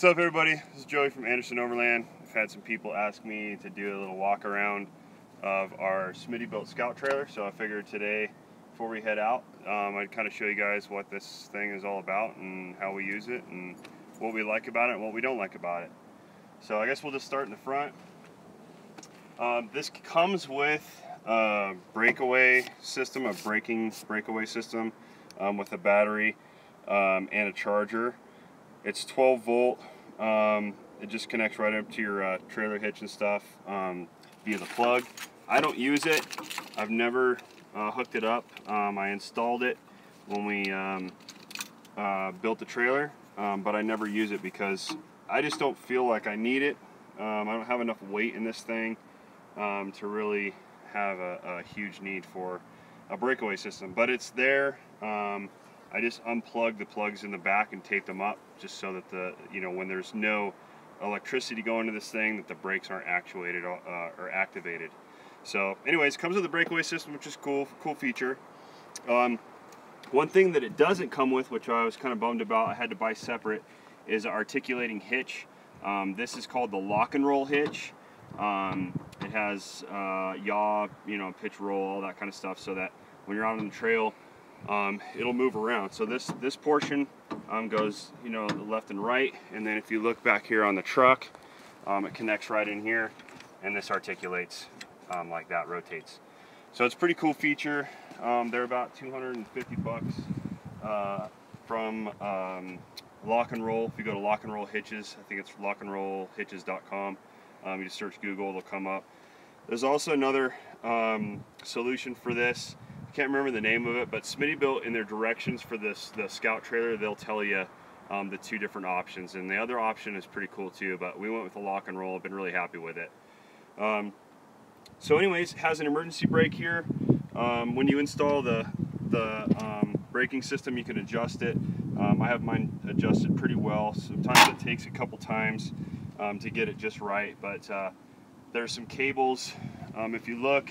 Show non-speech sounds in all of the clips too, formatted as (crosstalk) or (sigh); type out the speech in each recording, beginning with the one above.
What's up everybody? This is Joey from Anderson Overland. I've had some people ask me to do a little walk around of our Smitty Smittybilt Scout trailer, so I figured today, before we head out, um, I'd kind of show you guys what this thing is all about and how we use it and what we like about it and what we don't like about it. So I guess we'll just start in the front. Um, this comes with a breakaway system, a braking breakaway system um, with a battery um, and a charger. It's 12 volt. Um, it just connects right up to your uh, trailer hitch and stuff um, via the plug. I don't use it. I've never uh, hooked it up. Um, I installed it when we um, uh, built the trailer, um, but I never use it because I just don't feel like I need it. Um, I don't have enough weight in this thing to really have a, a, huge need for a breakaway system, but it's there. Um, I just unplug the plugs in the back and tape them up just so that the, you know, when there's no electricity going to this thing that the brakes aren't actuated uh, or activated. So anyways, comes with a breakaway system, which is cool, cool feature. Um, one thing that it doesn't come with, which I was kind of bummed about, I had to buy separate, is an articulating hitch. Um, this is called the lock and roll hitch. Um, it has uh, yaw, you know, pitch roll, all that kind of stuff so that when you're out on the trail, um, it'll move around. So this, this portion um, goes, you know, left and right. And then if you look back here on the truck, um, it connects right in here and this articulates um, like that, rotates. So it's a pretty cool feature. Um, they're about 250 bucks uh, from um, Lock and Roll. If you go to Lock and Roll Hitches, I think it's lockandrollhitches.com. you just search Google, it'll come up. There's also another solution for this can't remember the name of it, but Smittybilt in their directions for this the Scout trailer, they'll tell you um, the two different options. And the other option is pretty cool too, but we went with the lock and roll. I've been really happy with it. Um, so anyways, has an emergency brake here. Um, when you install the, the um, braking system, you can adjust it. Um, I have mine adjusted pretty well. Sometimes it takes a couple times um, to get it just right, but uh, there's some cables. if you look,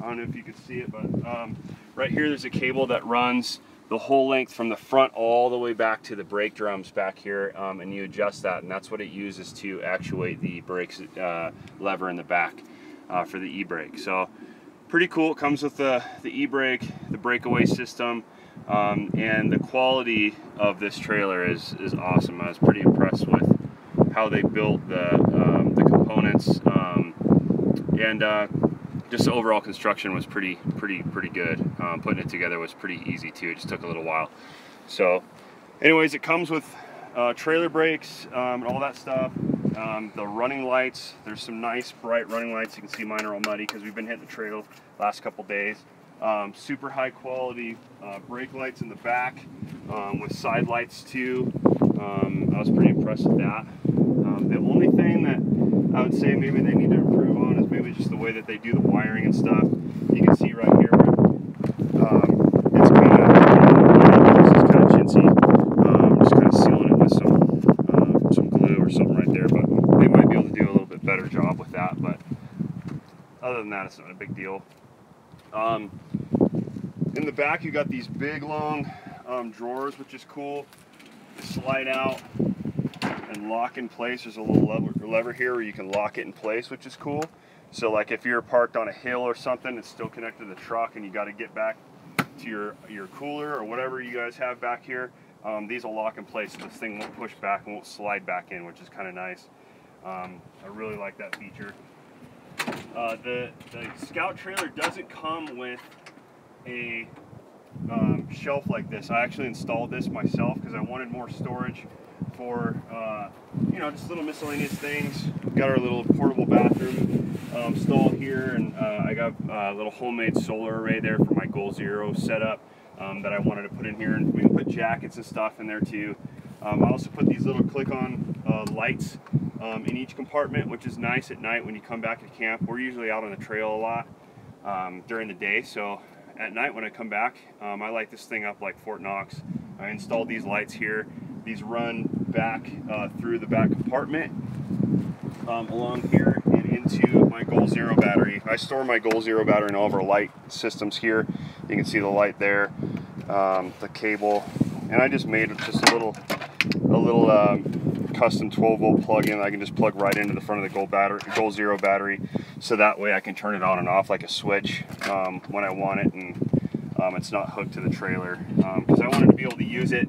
I don't know if you can see it, but um, right here there's a cable that runs the whole length from the front all the way back to the brake drums back here um, and you adjust that and that's what it uses to actuate the brakes uh, lever in the back uh, for the e-brake. So pretty cool. It comes with the the e-brake the breakaway system um, and the quality of this trailer is is awesome. I was pretty impressed with how they built the um, the components um, and uh, just the overall construction was pretty, pretty, pretty good. Um, putting it together was pretty easy too. It just took a little while. So, anyways, it comes with uh, trailer brakes um, and all that stuff. Um, the running lights, there's some nice bright running lights. You can see mine are all muddy because we've been hitting the trail last couple days. Um, super high quality uh, brake lights in the back um, with side lights too. Um, I was pretty impressed with that. the only I would say maybe they need to improve on is maybe just the way that they do the wiring and stuff. You can see right here um, it's kind of, kind of chintzy. Um, just kind of sealing it with some, uh, some glue or something right there, but they might be able to do a little bit better job with that, but other than that, it's not a big deal. Um, in the back, you got these big, long um, drawers, which is cool. slide out and lock in place. There's a little lever, lever here where you can lock it in place, which is cool. So like if you're parked on a hill or something, it's still connected to the truck and you got to get back to your, your cooler or whatever you guys have back here, um, these will lock in place. So this thing won't push back and won't slide back in, which is kind of nice. Um, I really like that feature. Uh, the, the Scout trailer doesn't come with a um, shelf like this. I actually installed this myself because I wanted more storage for, uh, you know, just little miscellaneous things. We've got our little portable bathroom um, stall here, and uh, I got a little homemade solar array there for my Goal Zero setup um, that I wanted to put in here. And we can put jackets and stuff in there too. Um, I also put these little click-on uh, lights um, in each compartment, which is nice at night when you come back to camp. We're usually out on the trail a lot um, during the day, so at night when I come back, um, I light this thing up like Fort Knox. I installed these lights here. These run back uh, through the back compartment um, along here and into my Goal Zero battery. I store my Goal Zero battery in all of our light systems here. You can see the light there, um, the cable, and I just made just a little a little um, custom 12 volt plug-in I can just plug right into the front of the Goal battery, Goal Zero battery, so that way I can turn it on and off like a switch um, when I want it, and um, it's not hooked to the trailer. Because um, I wanted to be able to use it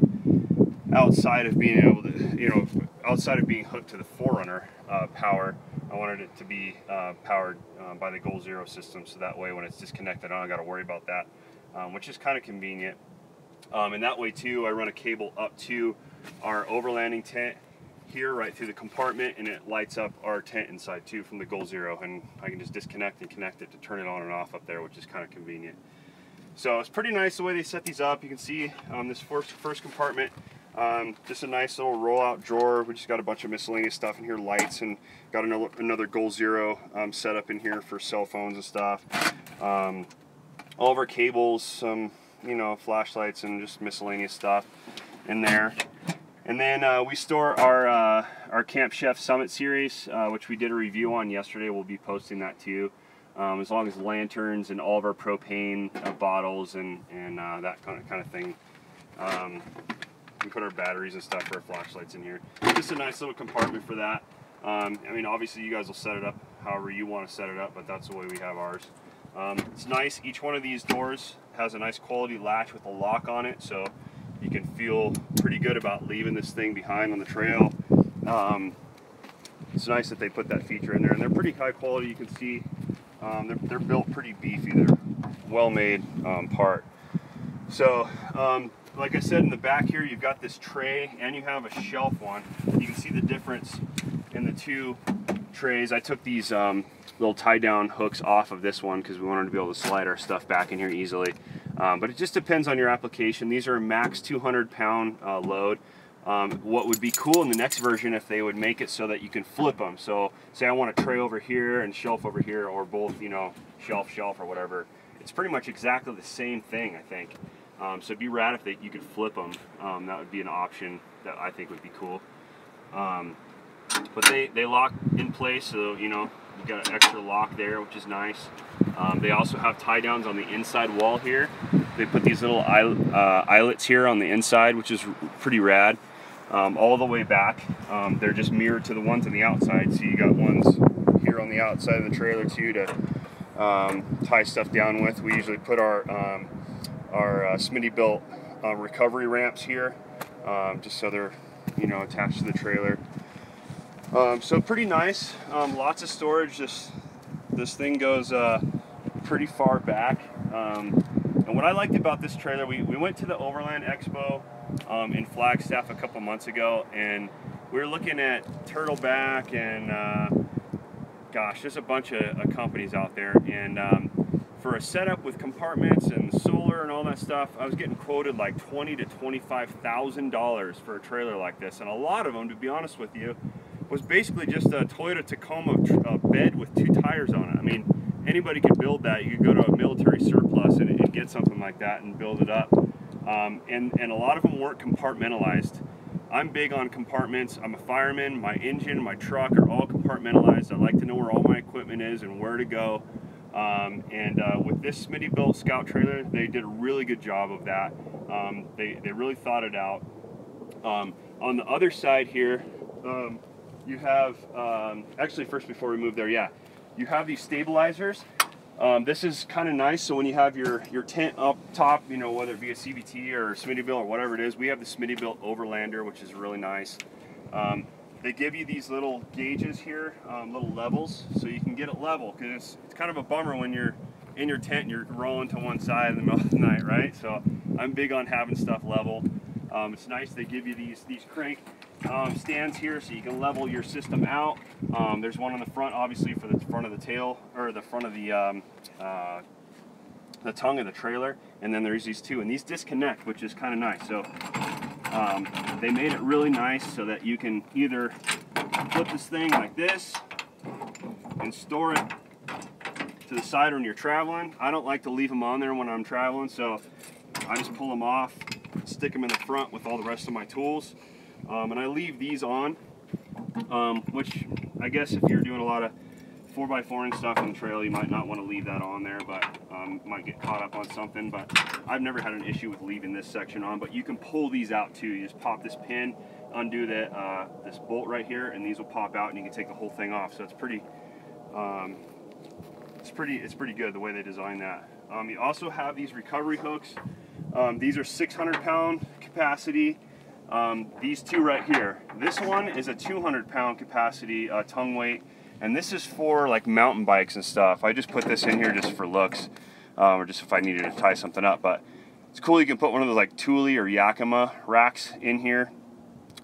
outside of being able to, you know, outside of being hooked to the 4Runner uh, power. I wanted it to be uh, powered uh, by the Goal Zero system, so that way when it's disconnected, I don't got to worry about that, um, which is kind of convenient. Um, and that way too, I run a cable up to our overlanding tent here right through the compartment and it lights up our tent inside too from the Goal Zero and I can just disconnect and connect it to turn it on and off up there which is kind of convenient. So it's pretty nice the way they set these up. You can see um, this first, first compartment, um, just a nice little rollout drawer. We just got a bunch of miscellaneous stuff in here, lights, and got another, another Goal Zero um, set up in here for cell phones and stuff. Um, all of our cables, some you know, flashlights and just miscellaneous stuff in there. And then uh, we store our uh, our Camp Chef Summit series, uh, which we did a review on yesterday. We'll be posting that too, um, as long as lanterns and all of our propane uh, bottles and and uh, that kind of kind of thing. Um, we put our batteries and stuff for our flashlights in here. Just a nice little compartment for that. Um, I mean, obviously you guys will set it up however you want to set it up, but that's the way we have ours. Um, it's nice. Each one of these doors has a nice quality latch with a lock on it, so you can feel pretty good about leaving this thing behind on the trail. Um, it's nice that they put that feature in there, and they're pretty high quality. You can see um, they're, they're, built pretty beefy. They're well-made um, part. So, um, like I said, in the back here, you've got this tray, and you have a shelf one. You can see the difference in the two trays. I took these um, little tie down hooks off of this one because we wanted to be able to slide our stuff back in here easily. Um, but it just depends on your application. These are a max 200 pound uh, load. Um, what would be cool in the next version if they would make it so that you can flip them. So say I want a tray over here and shelf over here or both, you know, shelf, shelf or whatever. It's pretty much exactly the same thing, I think. Um, so it'd be rad if they, you could flip them. Um, that would be an option that I think would be cool. Um, but they, they lock in place, so you know, you got an extra lock there, which is nice. Um, they also have tie downs on the inside wall here. They put these little uh, eyelets here on the inside, which is pretty rad. Um, all the way back. Um, they're just mirrored to the ones on the outside. So you got ones here on the outside of the trailer too to tie stuff down with. We usually put our our uh, Smittybilt uh, recovery ramps here, um, just so they're you know attached to the trailer. Um, so pretty nice, um, lots of storage. This this thing goes uh, pretty far back. Um, and what I liked about this trailer, we, we went to the Overland Expo um, in Flagstaff a couple months ago, and we were looking at Turtleback and uh, gosh, there's a bunch of, of companies out there. And for a setup with compartments and solar and all that stuff, I was getting quoted like twenty to twenty-five thousand dollars for a trailer like this, and a lot of them, to be honest with you was basically just a Toyota Tacoma uh, bed with two tires on it. I mean, anybody could build that. You could go to a military surplus and, and get something like that and build it up. Um, and, and a lot of them weren't compartmentalized. I'm big on compartments. I'm a fireman. My engine, my truck are all compartmentalized. I like to know where all my equipment is and where to go. Um, and uh, with this Smittybilt Scout trailer, they did a really good job of that. Um, they, they really thought it out. Um, on the other side here, um, you have, um, actually first before we move there, yeah, you have these stabilizers. Um, this is kind of nice, so when you have your, your tent up top, you know, whether it be a CVT or Smittybilt or whatever it is, we have the Smittybilt Overlander, which is really nice. They give you these little gauges here, um, little levels, so you can get it level, because it's, it's kind of a bummer when you're in your tent and you're rolling to one side in the (laughs) middle of the night, right? So I'm big on having stuff level. Um, it's nice they give you these, these crank um, stands here so you can level your system out. Um, there's one on the front, obviously, for the front of the tail, or the front of the, um, uh, the tongue of the trailer. And then there's these two, and these disconnect, which is kind of nice. So um, they made it really nice so that you can either flip this thing like this and store it to the side when you're traveling. I don't like to leave them on there when I'm traveling, so I just pull them off, stick them in the front with all the rest of my tools. Um, and I leave these on, um, which I guess if you're doing a lot of 4x4 and stuff on the trail, you might not want to leave that on there, but um, might get caught up on something. But I've never had an issue with leaving this section on, but you can pull these out too. You just pop this pin, undo the, uh, this bolt right here, and these will pop out, and you can take the whole thing off. So it's pretty, um, it's pretty, it's pretty good the way they designed that. Um, you also have these recovery hooks. Um, these are 600 pound capacity. Um, these two right here. This one is a 200 pound capacity uh, tongue weight, and this is for like mountain bikes and stuff. I just put this in here just for looks, um, or just if I needed to tie something up. But it's cool. You can put one of those like Thule or Yakima racks in here.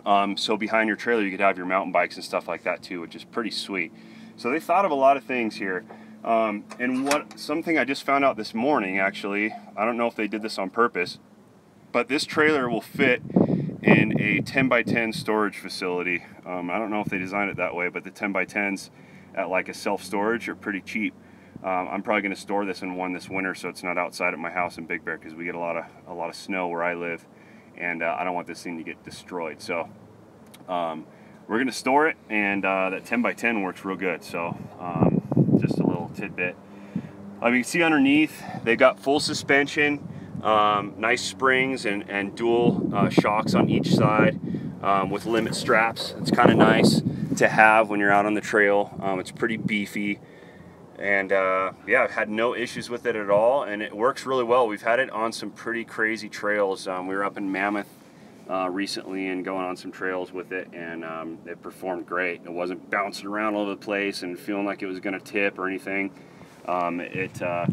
Um, so behind your trailer, you could have your mountain bikes and stuff like that too, which is pretty sweet. So they thought of a lot of things here. Um, and what something I just found out this morning, actually, I don't know if they did this on purpose, but this trailer will fit in a 10 by 10 storage facility. Um, I don't know if they designed it that way, but the 10 by 10s at like a self storage are pretty cheap. Um, I'm probably going to store this in one this winter, so it's not outside at my house in Big Bear because we get a lot of a lot of snow where I live, and uh, I don't want this thing to get destroyed. So um, we're going to store it, and uh, that 10 by 10 works real good. So um, just a little tidbit. You can see underneath they've got full suspension. Um, nice springs and, and dual uh, shocks on each side um, with limit straps. It's kind of nice to have when you're out on the trail. Um, it's pretty beefy and uh, yeah, I've had no issues with it at all and it works really well. We've had it on some pretty crazy trails. Um, we were up in Mammoth uh, recently and going on some trails with it and um, it performed great. It wasn't bouncing around all over the place and feeling like it was going to tip or anything. Um, it uh,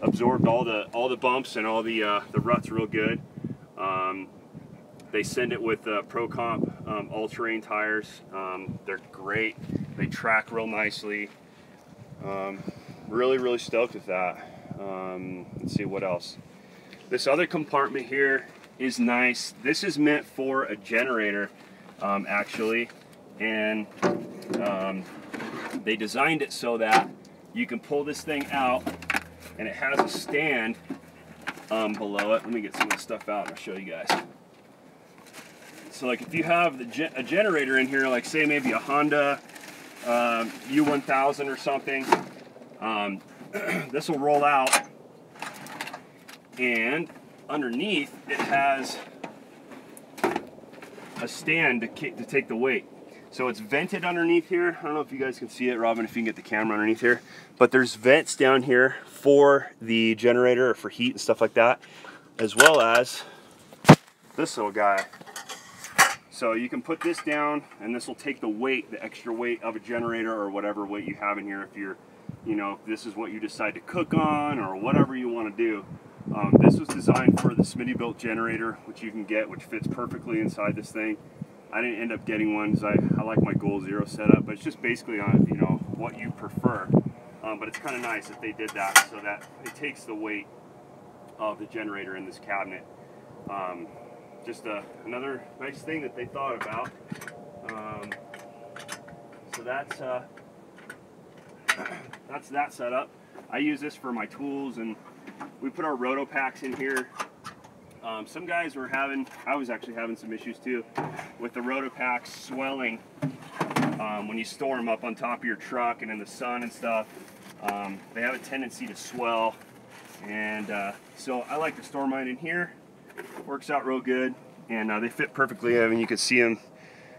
absorbed all the all the bumps and all the uh, the ruts real good. Um, they send it with uh, ProComp um, all-terrain tires. Um, they're great. They track real nicely. Um, really, really stoked with that. Um, let's see what else. This other compartment here is nice. This is meant for a generator, um, actually, and um, they designed it so that you can pull this thing out and it has a stand um, below it. Let me get some of the stuff out and I'll show you guys. So like if you have ge a generator in here, like say maybe a Honda um, U1000 or something, um, (clears throat) this will roll out and underneath it has a stand to, to take the weight. So it's vented underneath here. I don't know if you guys can see it, Robin, if you can get the camera underneath here. But there's vents down here for the generator or for heat and stuff like that, as well as this little guy. So you can put this down and this will take the weight, the extra weight of a generator or whatever weight you have in here if you're, you know, if this is what you decide to cook on or whatever you want to do. Um, this was designed for the Smitty Smittybilt generator, which you can get, which fits perfectly inside this thing. I didn't end up getting one because I, I like my Goal Zero setup, but it's just basically on you know what you prefer. Um, but it's kind of nice that they did that so that it takes the weight of the generator in this cabinet. Um, just a, another nice thing that they thought about. Um, so that's uh, (clears throat) that's that setup. I use this for my tools and we put our RotopaX in here um, some guys were having, I was actually having some issues too, with the RotopaX swelling um, when you store them up on top of your truck and in the sun and stuff. Um, they have a tendency to swell. And uh, so I like to store mine in here. Works out real good. And uh, they fit perfectly. I mean, you could see them.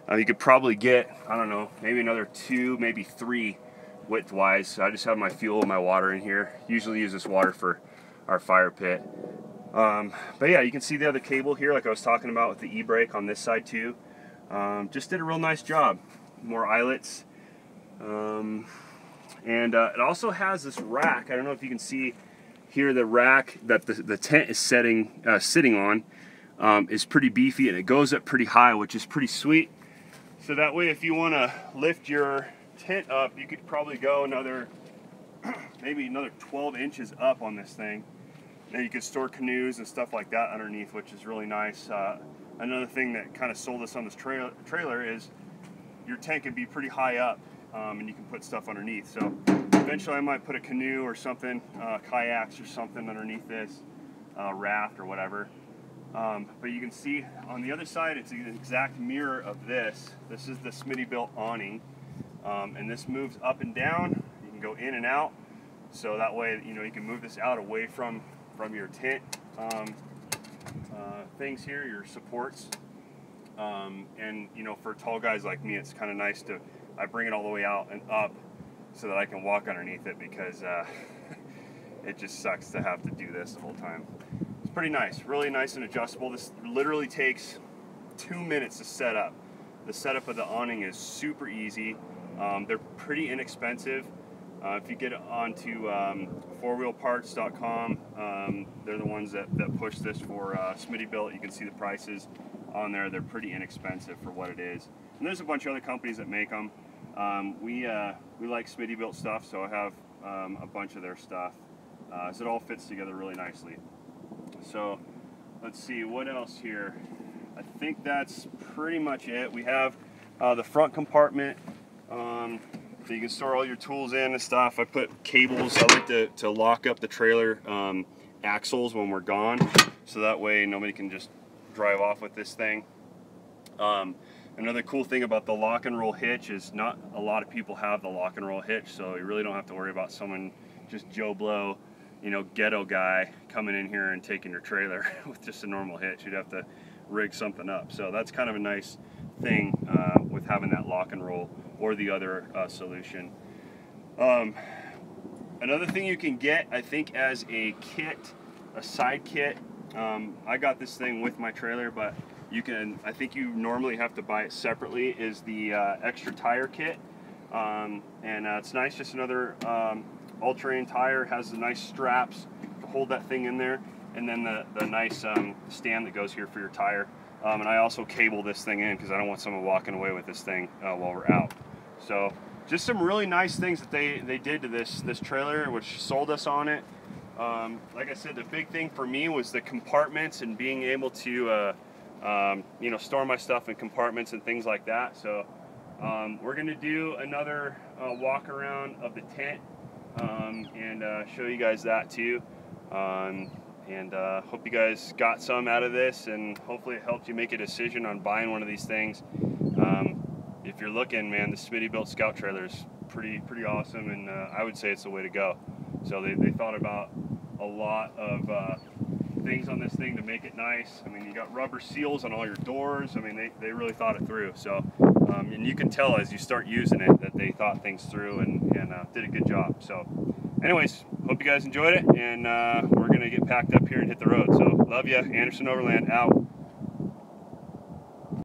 Uh, you could probably get, I don't know, maybe another two, maybe three width-wise. So I just have my fuel and my water in here. Usually use this water for our fire pit. Um, but yeah, you can see the other cable here, like I was talking about with the e-brake on this side too. Um, just did a real nice job. More eyelets. Um, and uh, it also has this rack. I don't know if you can see here the rack that the, the tent is setting, uh, sitting on um, is pretty beefy and it goes up pretty high, which is pretty sweet. So that way if you want to lift your tent up, you could probably go another, (clears throat) maybe another 12 inches up on this thing. And you can store canoes and stuff like that underneath, which is really nice. Uh, another thing that kind of sold us on this tra trailer is your tent can be pretty high up um, and you can put stuff underneath. So eventually I might put a canoe or something, uh, kayaks or something underneath this, uh, raft or whatever. Um, but you can see on the other side, it's an exact mirror of this. This is the Smittybilt awning. Um, and this moves up and down. You can go in and out. So that way, you know, you can move this out away from from your tent um, uh, things here, your supports. Um, and you know, for tall guys like me, it's kind of nice to I bring it all the way out and up so that I can walk underneath it because uh, (laughs) it just sucks to have to do this the whole time. Pretty nice, really nice and adjustable. This literally takes two minutes to set up. The setup of the awning is super easy. Um, they're pretty inexpensive. Uh, if you get onto um, fourwheelparts.com, um, they're the ones that, that push this for uh, Smittybilt. You can see the prices on there. They're pretty inexpensive for what it is. And there's a bunch of other companies that make them. Um, we, uh, we like Smittybilt stuff, so I have um, a bunch of their stuff. Uh, so it all fits together really nicely. So let's see, what else here? I think that's pretty much it. We have uh, the front compartment um, so you can store all your tools in and stuff. I put cables, I like to, to lock up the trailer um, axles when we're gone so that way nobody can just drive off with this thing. Um, another cool thing about the lock and roll hitch is not a lot of people have the lock and roll hitch so you really don't have to worry about someone just Joe Blow you know, ghetto guy coming in here and taking your trailer (laughs) with just a normal hitch. You'd have to rig something up. So that's kind of a nice thing uh, with having that lock and roll or the other uh, solution. Um, another thing you can get, I think, as a kit, a side kit. Um, I got this thing with my trailer, but you can. I think you normally have to buy it separately. Is the uh, extra tire kit, um, and uh, it's nice. Just another um, all-terrain tire has the nice straps to hold that thing in there and then the, the nice um, stand that goes here for your tire. Um, and I also cable this thing in because I don't want someone walking away with this thing uh, while we're out. So just some really nice things that they, they did to this, this trailer, which sold us on it. Um, like I said, the big thing for me was the compartments and being able to, uh, um, you know, store my stuff in compartments and things like that. So um, we're going to do another uh, walk around of the tent um, and uh, show you guys that too. Um, and uh, hope you guys got some out of this and hopefully it helped you make a decision on buying one of these things. Um, if you're looking, man, the Smittybilt Scout trailer is pretty, pretty awesome and uh, I would say it's the way to go. So they, they thought about a lot of uh, things on this thing to make it nice. I mean, you got rubber seals on all your doors. I mean, they, they really thought it through. So, um, and you can tell as you start using it that they thought things through and, and uh, did a good job. So, anyways, hope you guys enjoyed it, and uh, we're to get packed up here and hit the road. So, love you. Anderson Overland out.